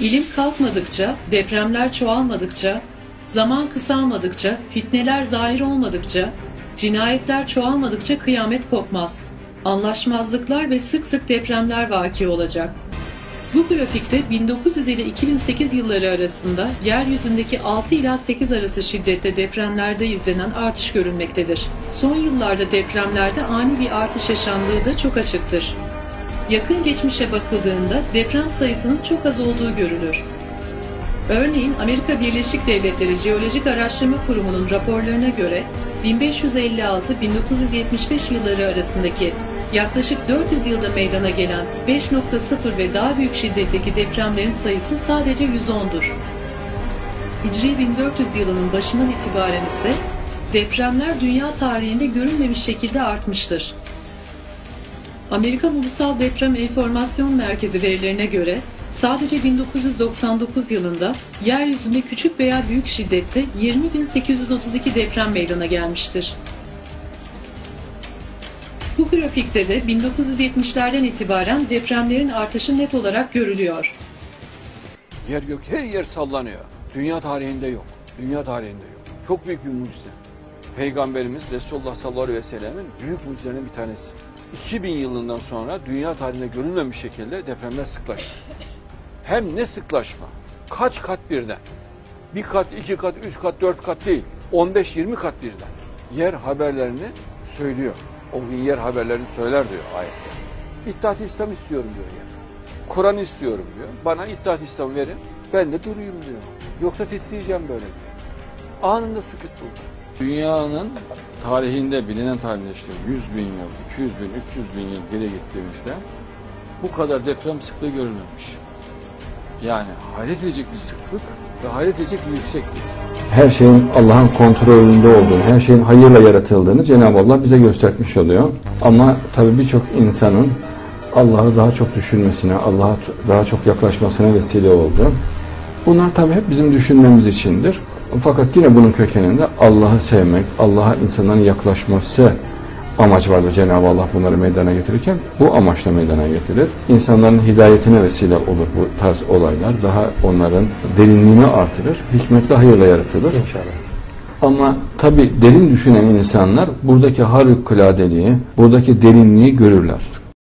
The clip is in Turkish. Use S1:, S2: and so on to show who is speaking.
S1: İlim kalkmadıkça, depremler çoğalmadıkça, zaman kısalmadıkça, fitneler zahir olmadıkça, cinayetler çoğalmadıkça kıyamet kopmaz. Anlaşmazlıklar ve sık sık depremler vaki olacak. Bu grafikte 1900 ile 2008 yılları arasında yeryüzündeki 6 ila 8 arası şiddette depremlerde izlenen artış görülmektedir. Son yıllarda depremlerde ani bir artış yaşandığı da çok açıktır. Yakın geçmişe bakıldığında deprem sayısının çok az olduğu görülür. Örneğin Amerika Birleşik Devletleri Jeolojik Araştırma Kurumu'nun raporlarına göre 1556-1975 yılları arasındaki yaklaşık 400 yılda meydana gelen 5.0 ve daha büyük şiddetteki depremlerin sayısı sadece 110'dur. Hicri 1400 yılının başından itibaren ise depremler dünya tarihinde görülmemiş şekilde artmıştır. Amerikan Ulusal Deprem Enformasyon Merkezi verilerine göre sadece 1999 yılında yeryüzünde küçük veya büyük şiddette 20.832 deprem meydana gelmiştir. Bu grafikte de 1970'lerden itibaren depremlerin artışı net olarak görülüyor.
S2: Yer gök her yer sallanıyor. Dünya tarihinde yok. Dünya tarihinde yok. Çok büyük bir mucize. Peygamberimiz Resulullah sallallahu aleyhi ve sellemin büyük mucizelerinin bir tanesi. 2000 yılından sonra dünya tarihinde görülmemiş şekilde depremler sıklaştı. Hem ne sıklaşma? Kaç kat birden? Bir kat, iki kat, üç kat, dört kat değil. 15-20 kat birden. Yer haberlerini söylüyor. O gün yer haberlerini söyler diyor ayette. İttihat İslam istiyorum diyor yer. Kur'an istiyorum diyor. Bana İttihat İslam verin. Ben de duruyum diyor. Yoksa titreyeceğim böyle diyor. Anında sükut buldu. Dünyanın tarihinde, bilinen tarihinde işte 100 bin yıl, 200 bin, 300 bin yıl geri gittiğimizde bu kadar deprem sıklığı görülmemiş. Yani hayret edecek bir sıklık ve hayret edecek bir yükseklik.
S3: her şeyin Allah'ın kontrolünde olduğunu, her şeyin hayırla yaratıldığını Cenab-ı Allah bize göstermiş oluyor. Ama tabii birçok insanın Allah'ı daha çok düşünmesine, Allah'a daha çok yaklaşmasına vesile oldu. Bunlar tabii hep bizim düşünmemiz içindir. Fakat yine bunun kökeninde Allah'ı sevmek, Allah'a insanların yaklaşması amaç vardır Cenab-ı Allah bunları meydana getirirken bu amaçla meydana getirir. İnsanların hidayetine vesile olur bu tarz olaylar. Daha onların derinliğini artırır. Hikmetle hayırla yaratılır.
S4: İnşallah.
S3: Ama tabi derin düşünen insanlar buradaki harikuladeliği, buradaki derinliği görürler.